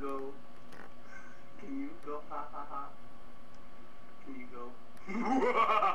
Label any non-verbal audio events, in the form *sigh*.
go? Can you go? Ha ha ha. Can you go? *laughs* *laughs*